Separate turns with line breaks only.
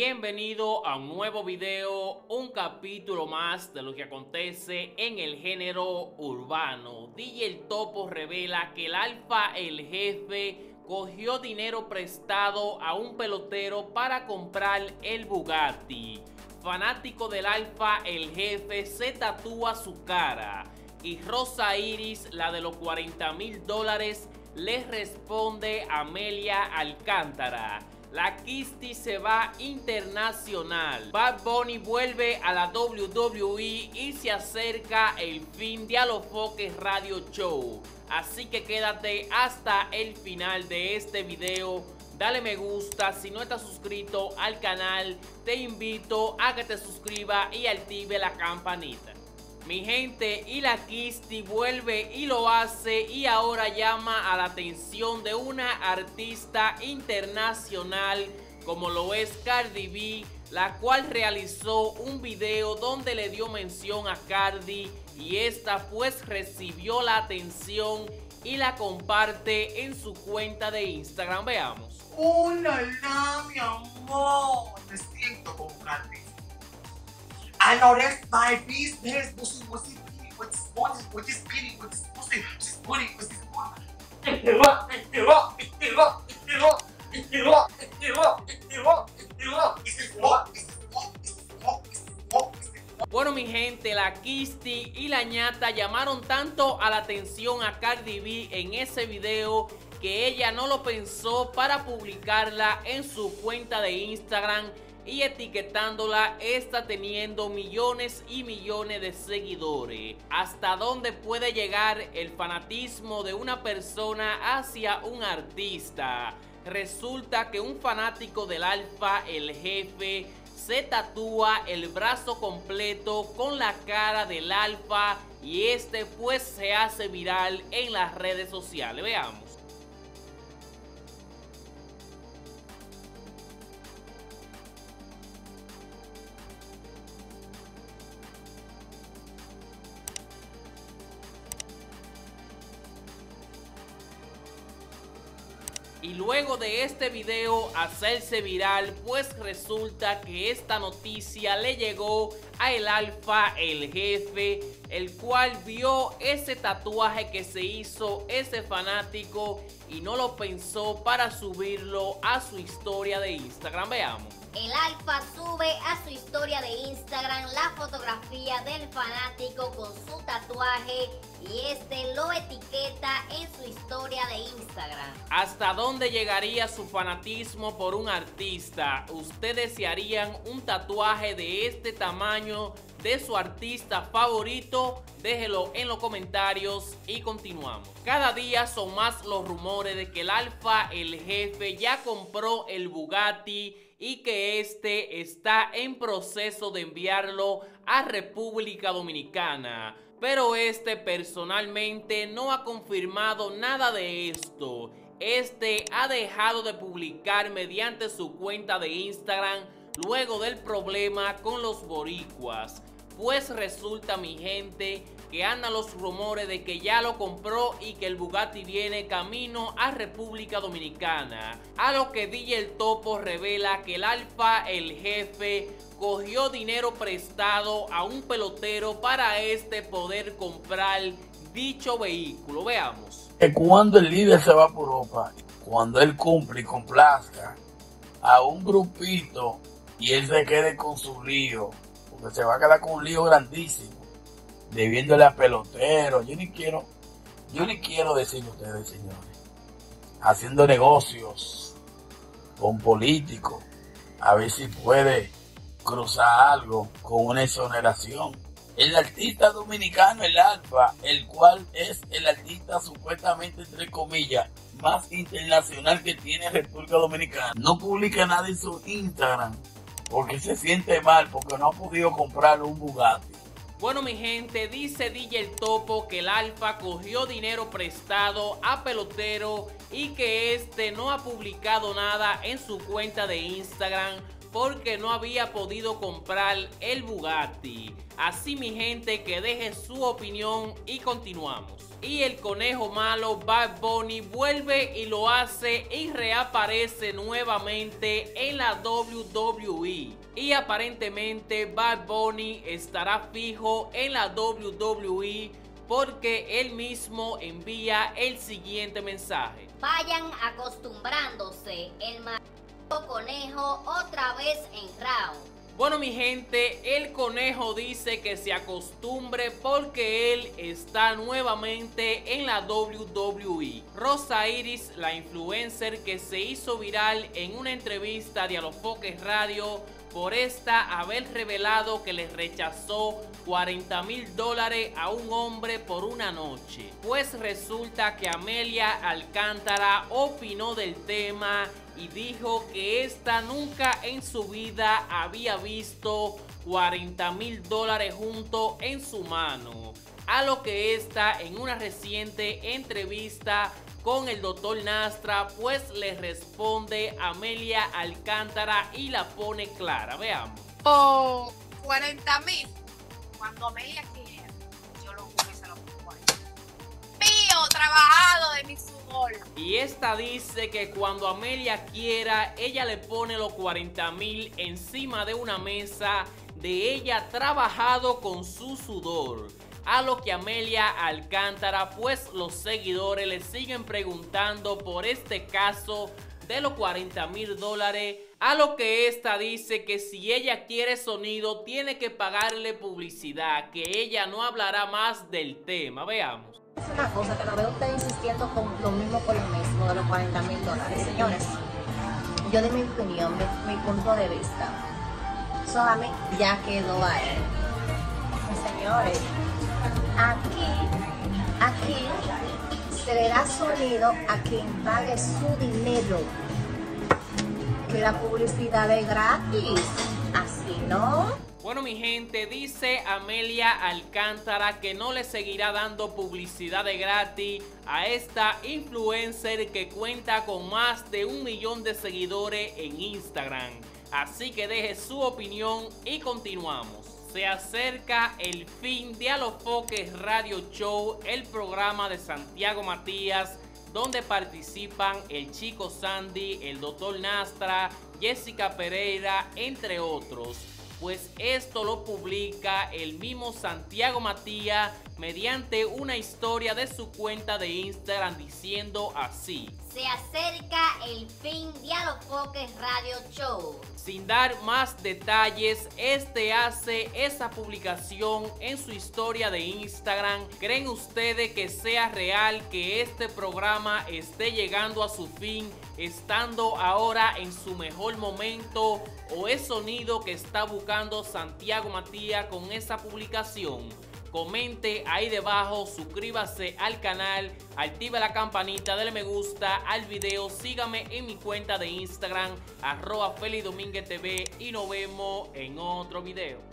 Bienvenido a un nuevo video, un capítulo más de lo que acontece en el género urbano. DJ El Topo revela que el Alfa, el jefe, cogió dinero prestado a un pelotero para comprar el Bugatti. Fanático del Alfa, el jefe, se tatúa su cara. Y Rosa Iris, la de los 40 mil dólares, le responde a Amelia Alcántara. La Kisti se va internacional. Bad Bunny vuelve a la WWE y se acerca el fin de Alofoque Radio Show. Así que quédate hasta el final de este video. Dale me gusta, si no estás suscrito al canal, te invito a que te suscriba y active la campanita. Mi gente, y la Kisti vuelve y lo hace y ahora llama a la atención de una artista internacional como lo es Cardi B, la cual realizó un video donde le dio mención a Cardi y esta pues recibió la atención y la comparte en su cuenta de Instagram. Veamos.
Hola, mi amor. Me siento como Cardi
Bueno mi gente, la Kisti y la ñata llamaron tanto a la atención a Cardi B en ese video que ella no lo pensó para publicarla en su cuenta de Instagram y etiquetándola está teniendo millones y millones de seguidores. ¿Hasta dónde puede llegar el fanatismo de una persona hacia un artista? Resulta que un fanático del alfa, el jefe, se tatúa el brazo completo con la cara del alfa y este pues se hace viral en las redes sociales. Veamos. Luego de este video hacerse viral, pues resulta que esta noticia le llegó a el alfa, el jefe, el cual vio ese tatuaje que se hizo ese fanático y no lo pensó para subirlo a su historia de Instagram. Veamos.
El Alfa sube a su historia de Instagram la fotografía del fanático con su tatuaje y este lo etiqueta en su historia de Instagram.
¿Hasta dónde llegaría su fanatismo por un artista? ¿Ustedes desearían un tatuaje de este tamaño de su artista favorito? Déjelo en los comentarios y continuamos. Cada día son más los rumores de que el Alfa, el jefe, ya compró el Bugatti y que este está en proceso de enviarlo a República Dominicana. Pero este personalmente no ha confirmado nada de esto. Este ha dejado de publicar mediante su cuenta de Instagram luego del problema con los boricuas. Pues resulta mi gente que andan los rumores de que ya lo compró y que el Bugatti viene camino a República Dominicana. A lo que DJ El Topo revela que el Alfa, el jefe, cogió dinero prestado a un pelotero para este poder comprar dicho vehículo. Veamos.
Cuando el líder se va por Europa, cuando él cumple y complazca a un grupito y él se quede con su lío se va a quedar con un lío grandísimo, debiéndole a peloteros. Yo ni quiero, yo ni quiero decir ustedes, señores, haciendo negocios con políticos, a ver si puede cruzar algo con una exoneración. El artista dominicano, el Alfa, el cual es el artista supuestamente, entre comillas, más internacional que tiene República Dominicana, no publica nada en su Instagram porque se siente mal porque no ha podido comprar un Bugatti.
Bueno mi gente, dice DJ El Topo que el Alfa cogió dinero prestado a pelotero y que este no ha publicado nada en su cuenta de Instagram porque no había podido comprar el Bugatti. Así mi gente que deje su opinión y continuamos. Y el conejo malo Bad Bunny vuelve y lo hace y reaparece nuevamente en la WWE. Y aparentemente Bad Bunny estará fijo en la WWE porque él mismo envía el siguiente mensaje.
Vayan acostumbrándose, el conejo otra vez en round.
Bueno mi gente, el conejo dice que se acostumbre porque él está nuevamente en la WWE. Rosa Iris, la influencer que se hizo viral en una entrevista de Alofoques Radio, por esta haber revelado que le rechazó 40 mil dólares a un hombre por una noche. Pues resulta que Amelia Alcántara opinó del tema y dijo que esta nunca en su vida había visto 40 mil dólares junto en su mano. A lo que esta en una reciente entrevista con el doctor Nastra, pues le responde Amelia Alcántara y la pone clara. Veamos.
Oh, 40 mil. Cuando Amelia quiera, yo lo pongo y se lo pongo ahí. Mío, trabajado de mi sudor.
Y esta dice que cuando Amelia quiera, ella le pone los 40 mil encima de una mesa de ella trabajado con su sudor. A lo que Amelia Alcántara, pues los seguidores le siguen preguntando por este caso de los 40 mil dólares. A lo que esta dice que si ella quiere sonido tiene que pagarle publicidad, que ella no hablará más del tema. Veamos.
Es una cosa que lo veo usted insistiendo con lo mismo por lo mismo de los 40 mil dólares, señores. Yo de mi opinión, mi, mi punto de vista, solamente ya quedó ahí. Señores, Aquí, aquí se le da sonido a quien pague su dinero. Que la publicidad es gratis. Así, ¿no?
Bueno, mi gente, dice Amelia Alcántara que no le seguirá dando publicidad de gratis a esta influencer que cuenta con más de un millón de seguidores en Instagram. Así que deje su opinión y continuamos. Se acerca el fin de Alofoques Radio Show, el programa de Santiago Matías, donde participan el chico Sandy, el doctor Nastra, Jessica Pereira, entre otros. Pues esto lo publica el mismo Santiago Matías mediante una historia de su cuenta de Instagram diciendo así.
Se acerca el fin de Alofoques Radio Show.
Sin dar más detalles, este hace esa publicación en su historia de Instagram. ¿Creen ustedes que sea real que este programa esté llegando a su fin, estando ahora en su mejor momento? ¿O es sonido que está buscando Santiago Matías con esa publicación? Comente ahí debajo, suscríbase al canal, active la campanita, dale me gusta al video, sígame en mi cuenta de Instagram, arroba TV y nos vemos en otro video.